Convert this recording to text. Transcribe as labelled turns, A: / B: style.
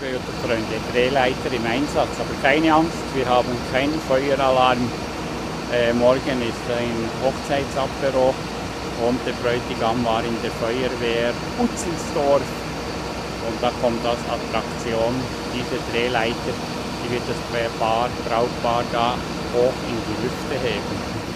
A: liebe YouTube-Freunde, Drehleiter im Einsatz. Aber keine Angst, wir haben keinen Feueralarm. Äh, morgen ist ein Hochzeitsapero und der Bräutigam war in der Feuerwehr Utzelsdorf. Und da kommt als Attraktion diese Drehleiter, die wird das Paar, Brautpaar da hoch in die Lüfte heben.